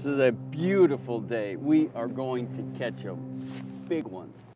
This is a beautiful day. We are going to catch them, big ones.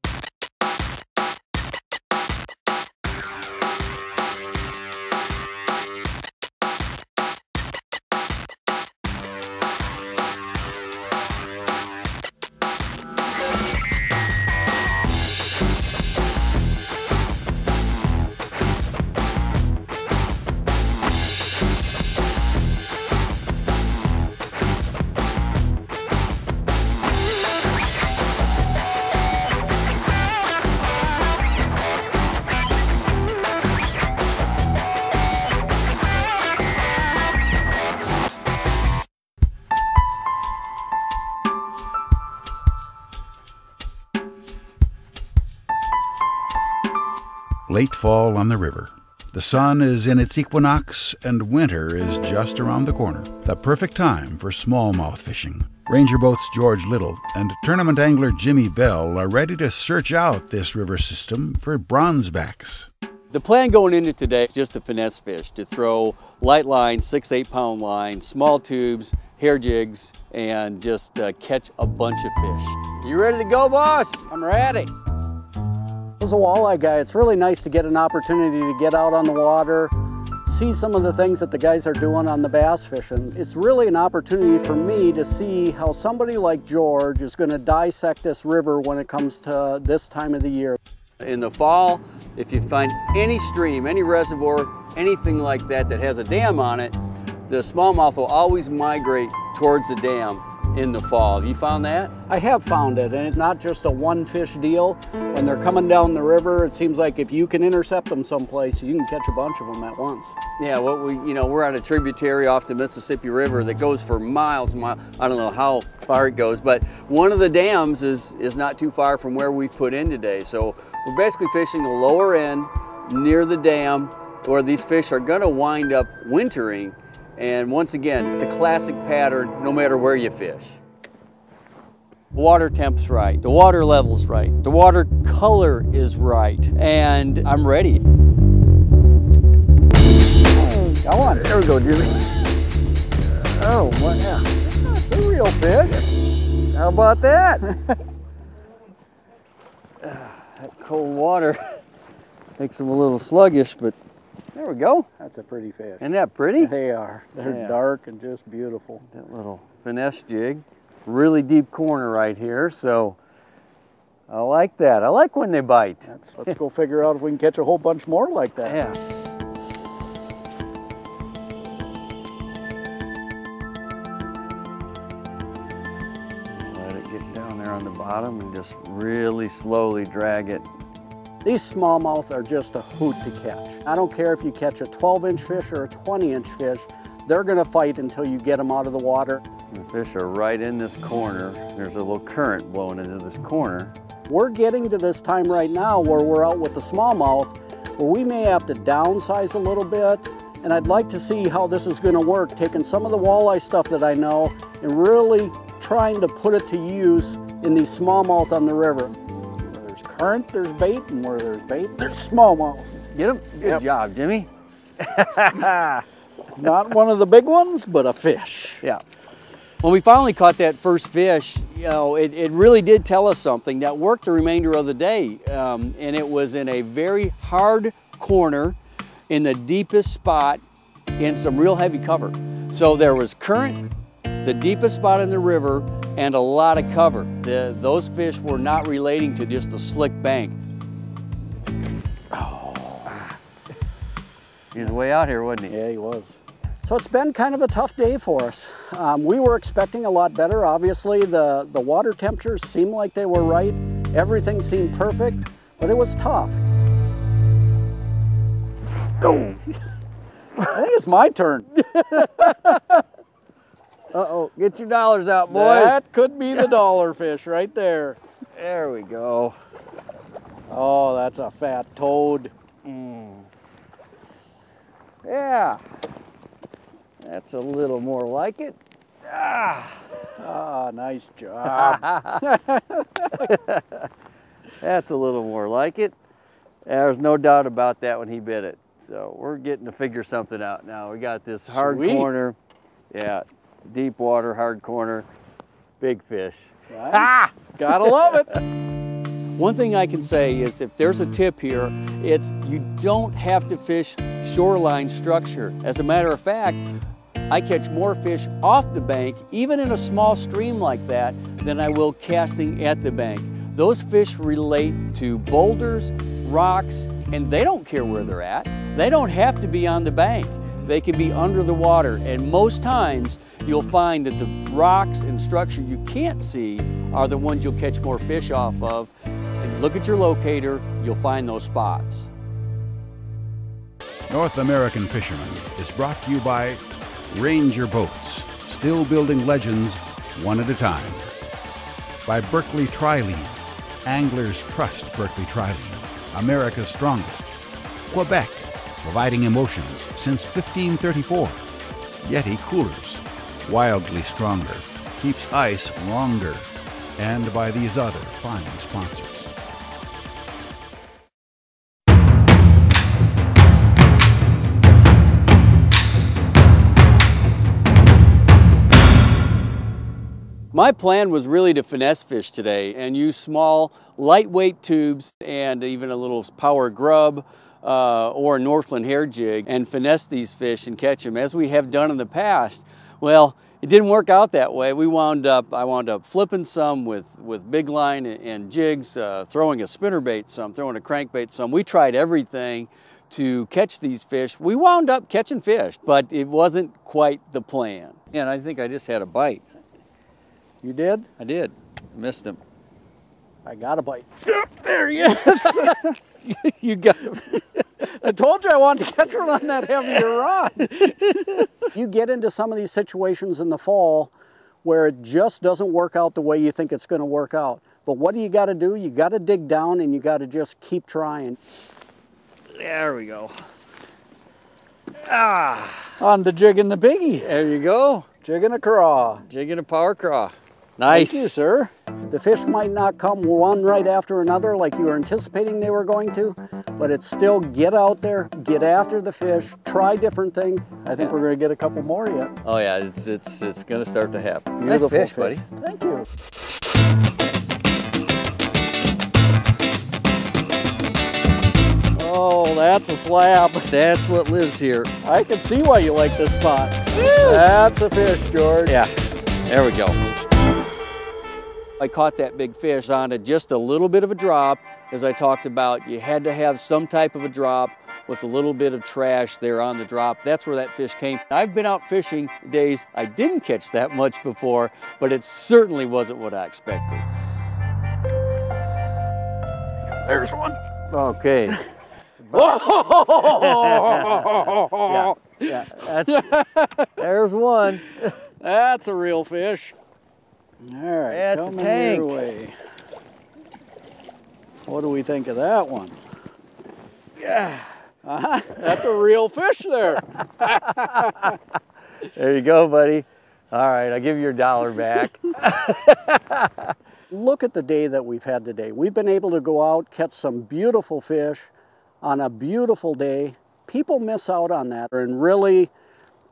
Late fall on the river. The sun is in its equinox and winter is just around the corner. The perfect time for smallmouth fishing. Ranger boats George Liddle and tournament angler Jimmy Bell are ready to search out this river system for bronzebacks. The plan going into today is just to finesse fish, to throw light line, six, eight pound line, small tubes, hair jigs, and just uh, catch a bunch of fish. You ready to go, boss? I'm ready. As a walleye guy, it's really nice to get an opportunity to get out on the water, see some of the things that the guys are doing on the bass fishing. It's really an opportunity for me to see how somebody like George is going to dissect this river when it comes to this time of the year. In the fall, if you find any stream, any reservoir, anything like that that has a dam on it, the smallmouth will always migrate towards the dam in the fall. Have you found that? I have found it, and it's not just a one fish deal. When they're coming down the river, it seems like if you can intercept them someplace, you can catch a bunch of them at once. Yeah, well, we, you know, we're on a tributary off the Mississippi River that goes for miles and miles. I don't know how far it goes, but one of the dams is, is not too far from where we put in today. So we're basically fishing the lower end near the dam where these fish are gonna wind up wintering and once again, it's a classic pattern no matter where you fish. Water temp's right, the water level's right, the water color is right, and I'm ready. Go on. There we go, Jimmy. Oh, what? Yeah. That's a real fish. How about that? that cold water makes them a little sluggish, but there we go. That's a pretty fish. Isn't that pretty? They are. They're Yeah. dark and just beautiful. That little finesse jig. Really deep corner right here, so I like that. I like when they bite. That's, let's go figure out if we can catch a whole bunch more like that. Yeah. Let it get down there on the bottom and just really slowly drag it. These smallmouth are just a hoot to catch. I don't care if you catch a 12 inch fish or a 20 inch fish, they're gonna fight until you get them out of the water. The fish are right in this corner. There's a little current blowing into this corner. We're getting to this time right now where we're out with the smallmouth, where we may have to downsize a little bit. And I'd like to see how this is gonna work, taking some of the walleye stuff that I know and really trying to put it to use in these smallmouth on the river. Current, there's bait, and where there's bait, there's smallmouth. Get him? Good Yep. job, Jimmy. Not one of the big ones, but a fish. Yeah. When we finally caught that first fish, you know, it, it really did tell us something that worked the remainder of the day. Um, and it was in a very hard corner in the deepest spot in some real heavy cover. So there was current, the deepest spot in the river, and a lot of cover. The, those fish were not relating to just a slick bank. He was way out here, wasn't he? Yeah, he was. So it's been kind of a tough day for us. Um, we were expecting a lot better. Obviously, the, the water temperatures seemed like they were right. Everything seemed perfect, but it was tough. Go. I think it's my turn. Uh-oh, get your dollars out, boys. That could be the dollar fish right there. There we go. Oh, that's a fat toad. Yeah. That's a little more like it. Ah, Ah, nice job. that's a little more like it. There's no doubt about that when he bit it. So we're getting to figure something out now. We got this hard Sweet. corner. Yeah. Deep water, hard corner, big fish. Right? Ah! Gotta love it. One thing I can say is if there's a tip here, it's you don't have to fish shoreline structure. As a matter of fact, I catch more fish off the bank, even in a small stream like that, than I will casting at the bank. Those fish relate to boulders, rocks, and they don't care where they're at. They don't have to be on the bank. They can be under the water, and most times you'll find that the rocks and structure you can't see are the ones you'll catch more fish off of. And look at your locator, you'll find those spots. North American Fisherman is brought to you by Ranger Boats, still building legends one at a time. By Berkley Trilene, anglers trust Berkley Trilene, America's strongest. Quebec, providing emotions since 1534. Yeti Coolers, wildly stronger, keeps ice longer. And by these other fine sponsors. My plan was really to finesse fish today and use small, lightweight tubes and even a little power grub uh, or a Northland hair jig and finesse these fish and catch them as we have done in the past. Well, it didn't work out that way. We wound up, I wound up flipping some with, with big line and, and jigs, uh, throwing a spinnerbait some, throwing a crankbait some. We tried everything to catch these fish. We wound up catching fish, but it wasn't quite the plan. And I think I just had a bite. You did? I did. Missed him. I got a bite. There he is. you got. I told you I wanted to catch one on that heavier rod. you get into some of these situations in the fall where it just doesn't work out the way you think it's going to work out. But what do you got to do? You got to dig down and you got to just keep trying. There we go. Ah, On the jig and the biggie. there you go. Jig and a craw. Jigging a power craw. Nice. Thank you, sir. The fish might not come one right after another like you were anticipating they were going to, but it's still get out there, get after the fish, try different things. I think we're going to get a couple more yet. Oh yeah, it's it's it's gonna start to happen. Beautiful nice fish, buddy. Thank you. Oh, that's a slab. That's what lives here. I can see why you like this spot. That's a fish, George. Yeah. There we go. I caught that big fish on a just a little bit of a drop. As I talked about, you had to have some type of a drop with a little bit of trash there on the drop. That's where that fish came. I've been out fishing days I didn't catch that much before, but it certainly wasn't what I expected. There's one. Okay. Yeah, that's, there's one. That's a real fish. All right, That's a coming tank. your way. What do we think of that one? Yeah. Uh-huh. That's a real fish there. There you go, buddy. All right, I'll give you your dollar back. Look at the day that we've had today. We've been able to go out, catch some beautiful fish on a beautiful day. People miss out on that and really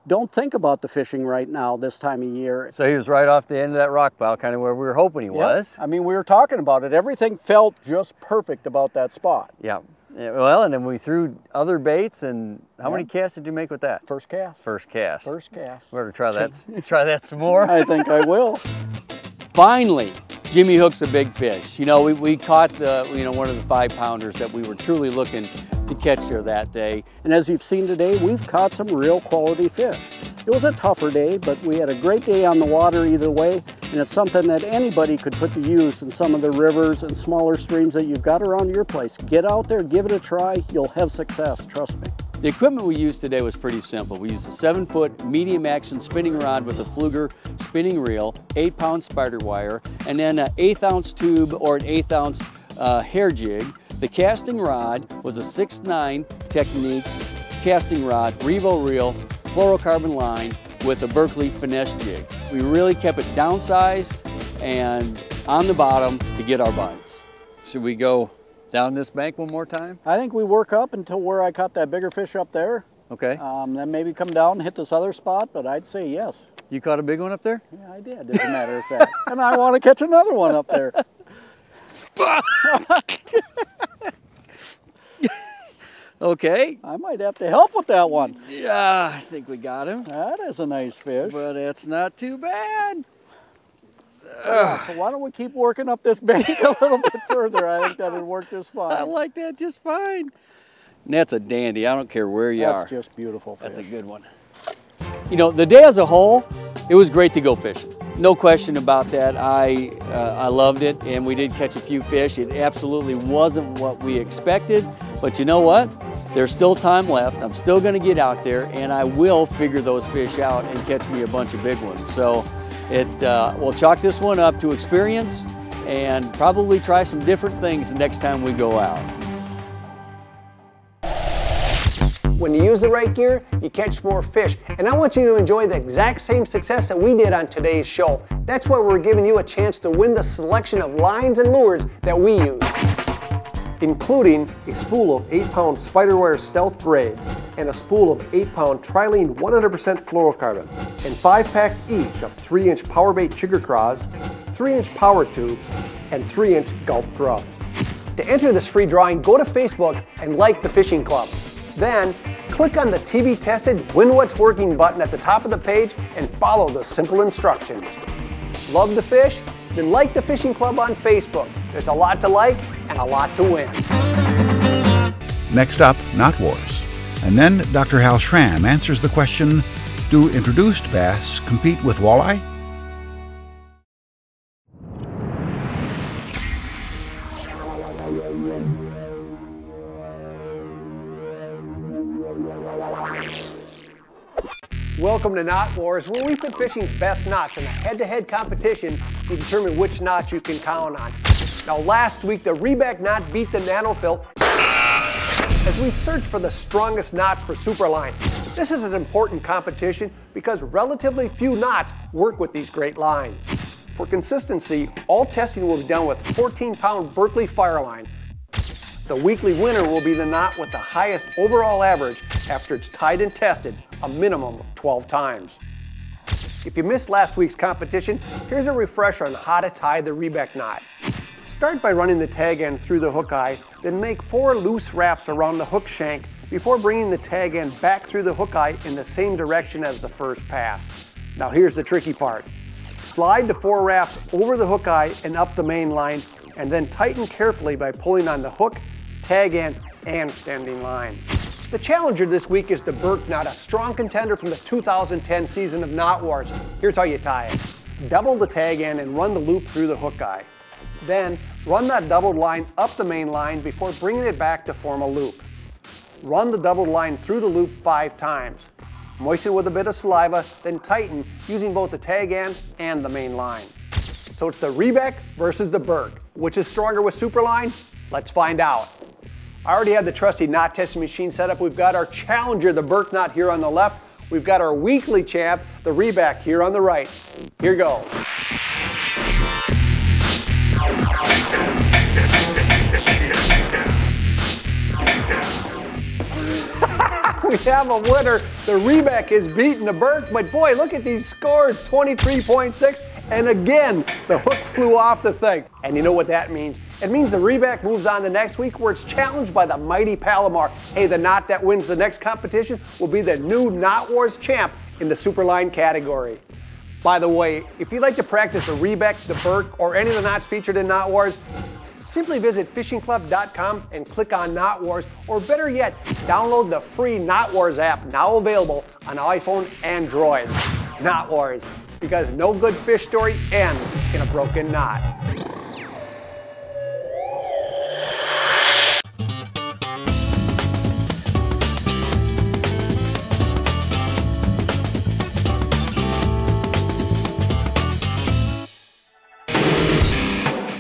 don't think about the fishing right now this time of year. So he was right off the end of that rock pile, kind of where we were hoping he was. I mean, we were talking about it. Everything felt just perfect about that spot. Yeah. Yeah, Well, and then we threw other baits, and how many casts did you make with that? First cast. First cast. First cast. We better try that. try that some more. I think I will. Finally, Jimmy hooks a big fish. You know, we, we caught the you know one of the five pounders that we were truly looking to catch there that day. And as you've seen today, we've caught some real quality fish. It was a tougher day, but we had a great day on the water either way, and it's something that anybody could put to use in some of the rivers and smaller streams that you've got around your place. Get out there, give it a try, you'll have success, trust me. The equipment we used today was pretty simple. We used a seven foot medium action spinning rod with a Pflueger spinning reel, eight pound spider wire, and then an eighth ounce tube or an eighth ounce uh, hair jig. The casting rod was a 6'9 Techniques casting rod, Revo reel, fluorocarbon line with a Berkley finesse jig. We really kept it downsized and on the bottom to get our bites. Should we go down this bank one more time? I think we work up until where I caught that bigger fish up there. Okay. Um, then maybe come down and hit this other spot, but I'd say yes. You caught a big one up there? Yeah, I did, as a matter of fact. and I want to catch another one up there. okay. I might have to help with that one. Yeah, I think we got him. That is a nice fish. But it's not too bad. Yeah, so why don't we keep working up this bank a little bit further? I think that'd work just fine. I like that just fine. And that's a dandy. I don't care where you That's are. That's just beautiful fish. That's a good one. You know, the day as a whole, it was great to go fishing. No question about that. I uh, I loved it, and we did catch a few fish. It absolutely wasn't what we expected, but you know what? There's still time left. I'm still going to get out there, and I will figure those fish out and catch me a bunch of big ones. So, it uh, we'll chalk this one up to experience, and probably try some different things the next time we go out. When you use the right gear, you catch more fish. And I want you to enjoy the exact same success that we did on today's show. That's why we're giving you a chance to win the selection of lines and lures that we use. Including a spool of 8 pound Spiderwire Stealth Braid and a spool of 8 pound Trilene 100% fluorocarbon, and 5 packs each of 3 inch Powerbait Jigger Craws, 3 inch Power Tubes, and 3 inch Gulp Grubs. To enter this free drawing, go to Facebook and like the Fishing Club. Then, click on the TV tested Win What's Working button at the top of the page and follow the simple instructions. Love the fish? Then like the Fishing Club on Facebook. There's a lot to like and a lot to win. Next up, Knot Wars. And then Dr. Hal Schramm answers the question Do introduced bass compete with walleye? Welcome to Knot Wars, where we put fishing's best knots in a head-to-head competition to determine which knots you can count on. Now last week, the Rebec knot beat the Nanofil as we search for the strongest knots for Superline. This is an important competition because relatively few knots work with these great lines. For consistency, all testing will be done with 14-pound Berkley Fireline. The weekly winner will be the knot with the highest overall average after it's tied and tested a minimum of 12 times. If you missed last week's competition, here's a refresher on how to tie the Rebec knot. Start by running the tag end through the hook eye, then make four loose wraps around the hook shank before bringing the tag end back through the hook eye in the same direction as the first pass. Now here's the tricky part. Slide the four wraps over the hook eye and up the main line, and then tighten carefully by pulling on the hook, tag end, and standing line. The challenger this week is the Burke Knot, a strong contender from the 2010 season of Knot Wars. Here's how you tie it. Double the tag end and run the loop through the hook eye. Then run that doubled line up the main line before bringing it back to form a loop. Run the doubled line through the loop five times. Moisten with a bit of saliva, then tighten using both the tag end and the main line. So it's the Rebec versus the Burke. Which is stronger with super lines? Let's find out. I already have the trusty knot testing machine set up. We've got our challenger, the Burke knot here on the left. We've got our weekly champ, the Rebec here on the right. Here goes. We have a winner. The Rebec is beating the Burke, but boy, look at these scores 23.6. And again, the hook flew off the thing. And you know what that means? It means the Rebec moves on to next week where it's challenged by the mighty Palomar. Hey, the knot that wins the next competition will be the new Knot Wars champ in the Superline category. By the way, if you'd like to practice the Rebec, the Burke, or any of the knots featured in Knot Wars, simply visit fishingclub.com and click on Knot Wars, or better yet, download the free Knot Wars app now available on iPhone and Android. Knot Wars, because no good fish story ends in a broken knot.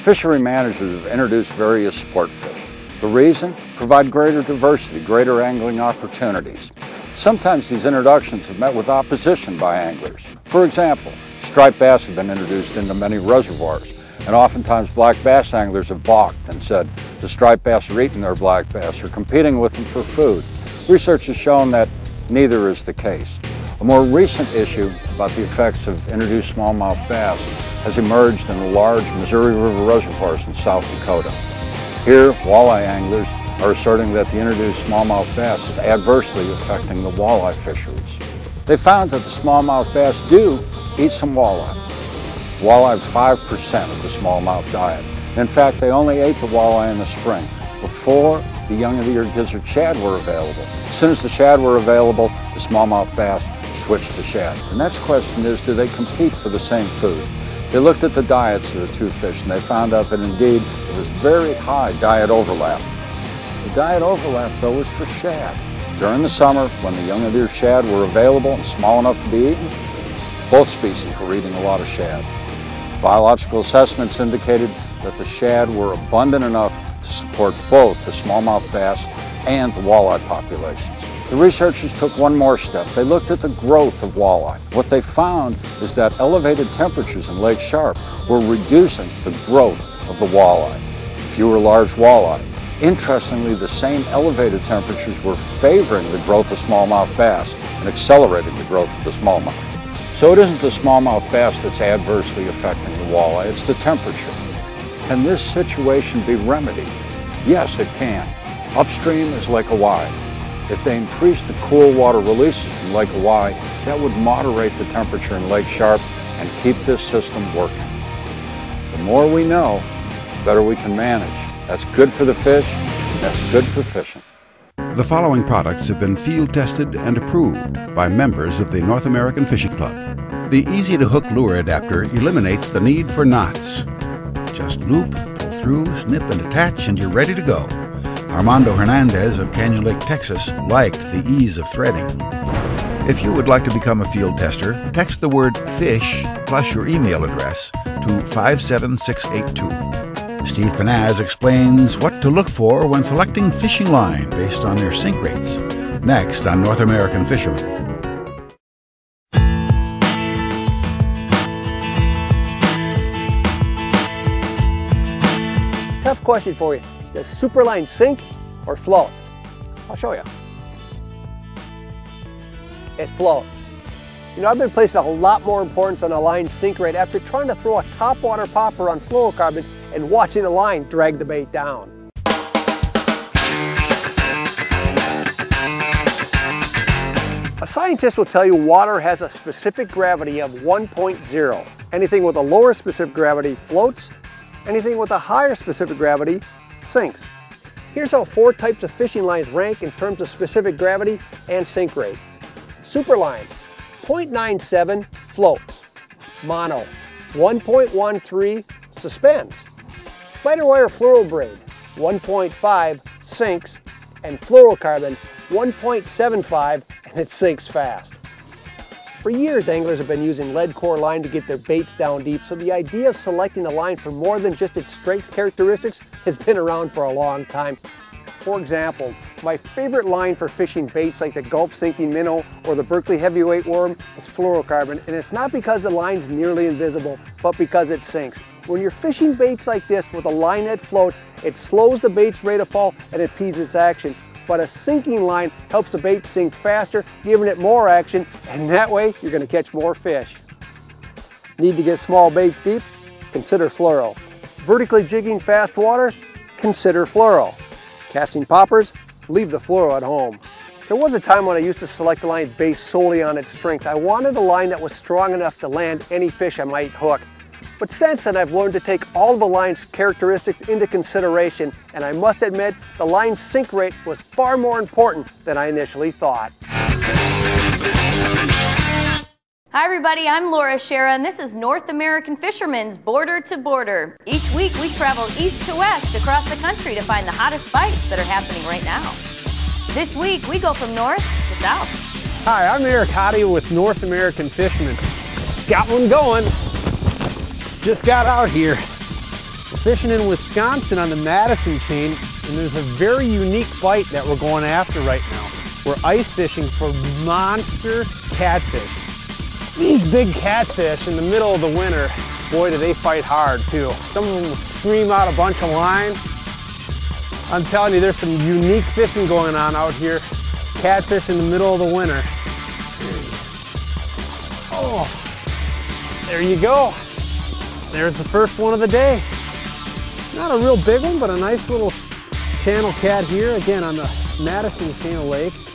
Fishery managers have introduced various sport fish. The reason? Provide greater diversity, greater angling opportunities. Sometimes these introductions have met with opposition by anglers. For example, striped bass have been introduced into many reservoirs, and oftentimes black bass anglers have balked and said the striped bass are eating their black bass or competing with them for food. Research has shown that neither is the case. A more recent issue about the effects of introduced smallmouth bass has emerged in the large Missouri River reservoirs in South Dakota. Here, walleye anglers are asserting that the introduced smallmouth bass is adversely affecting the walleye fisheries. They found that the smallmouth bass do eat some walleye. Walleye 5% of the smallmouth diet. In fact, they only ate the walleye in the spring before the young of the year gizzard shad were available. As soon as the shad were available, the smallmouth bass switched to shad. The next question is, do they compete for the same food? They looked at the diets of the two fish and they found out that indeed there was very high diet overlap. The diet overlap though was for shad. During the summer, when the young of year shad were available and small enough to be eaten, both species were eating a lot of shad. Biological assessments indicated that the shad were abundant enough to support both the smallmouth bass and the walleye populations. The researchers took one more step. They looked at the growth of walleye. What they found is that elevated temperatures in Lake Sharpe were reducing the growth of the walleye. Fewer large walleye. Interestingly, the same elevated temperatures were favoring the growth of smallmouth bass and accelerating the growth of the smallmouth. So it isn't the smallmouth bass that's adversely affecting the walleye, it's the temperature. Can this situation be remedied? Yes, it can. Upstream is Lake Oahe. If they increase the cool water releases from Lake Oahe, that would moderate the temperature in Lake Sharpe and keep this system working. The more we know, the better we can manage. That's good for the fish, that's good for fishing. The following products have been field tested and approved by members of the North American Fishing Club. The easy to hook lure adapter eliminates the need for knots. Just loop, pull through, snip, and attach, and you're ready to go. Armando Hernandez of Canyon Lake, Texas liked the ease of threading. If you would like to become a field tester, text the word FISH plus your email address to 57682. Steve Pennaz explains what to look for when selecting fishing line based on their sink rates. Next on North American Fisherman. Question for you. Does Superline sink or float? I'll show you. It floats. You know, I've been placing a lot more importance on a line sink rate after trying to throw a topwater popper on fluorocarbon and watching the line drag the bait down. A scientist will tell you water has a specific gravity of 1.0. Anything with a lower specific gravity floats, anything with a higher specific gravity sinks. Here's how four types of fishing lines rank in terms of specific gravity and sink rate. Superline, 0.97 floats. Mono, 1.13 suspends. Spiderwire fluoro braid, 1.5 sinks. And fluorocarbon, 1.75 and it sinks fast. For years, anglers have been using lead core line to get their baits down deep, so the idea of selecting a line for more than just its strength characteristics has been around for a long time. For example, my favorite line for fishing baits like the Gulp Sinking Minnow or the Berkley Heavyweight Worm is fluorocarbon, and it's not because the line's nearly invisible, but because it sinks. When you're fishing baits like this with a line that floats, it slows the bait's rate of fall and impedes its action but a sinking line helps the bait sink faster, giving it more action, and that way you're gonna catch more fish. Need to get small baits deep? Consider fluoro. Vertically jigging fast water? Consider fluoro. Casting poppers? Leave the fluoro at home. There was a time when I used to select a line based solely on its strength. I wanted a line that was strong enough to land any fish I might hook. But since then, I've learned to take all of the line's characteristics into consideration, and I must admit, the line's sink rate was far more important than I initially thought. Hi everybody, I'm Laura Shera and this is North American Fishermen's Border to Border. Each week we travel east to west across the country to find the hottest bites that are happening right now. This week we go from north to south. Hi, I'm Eric Hottie with North American Fishermen. Got one going. Just got out here. Fishing in Wisconsin on the Madison chain and there's a very unique bite that we're going after right now. We're ice fishing for monster catfish. These big catfish in the middle of the winter, boy do they fight hard too. Some of them will scream out a bunch of line. I'm telling you, there's some unique fishing going on out here. Catfish in the middle of the winter. Oh, there you go. There's the first one of the day. Not a real big one, but a nice little channel cat here, again on the Madison Chain of Lakes.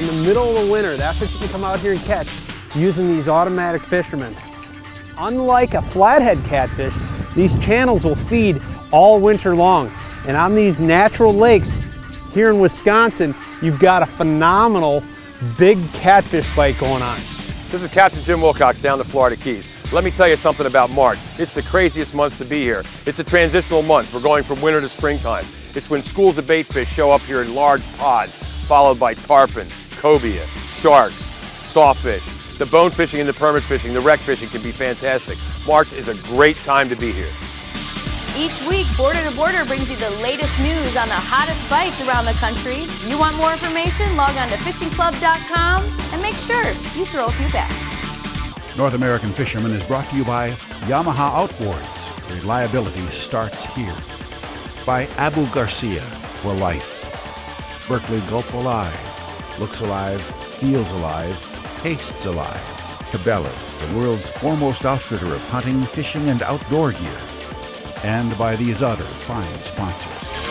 In the middle of the winter, that's what you can come out here and catch using these automatic fishermen. Unlike a flathead catfish, these channels will feed all winter long. And on these natural lakes here in Wisconsin, you've got a phenomenal big catfish bite going on. This is Captain Jim Wilcox down the Florida Keys. Let me tell you something about March. It's the craziest month to be here. It's a transitional month. We're going from winter to springtime. It's when schools of bait fish show up here in large pods, followed by tarpon, cobia, sharks, sawfish. The bone fishing and the permit fishing, the wreck fishing can be fantastic. March is a great time to be here. Each week, Border to Border brings you the latest news on the hottest bites around the country. You want more information? Log on to fishingclub.com and make sure you throw a few back. North American Fisherman is brought to you by Yamaha Outboards. Reliability starts here. By Abu Garcia for life. Berkley Gulp Alive. Looks alive, feels alive, tastes alive. Cabela's, the world's foremost outfitter of hunting, fishing, and outdoor gear. And by these other fine sponsors.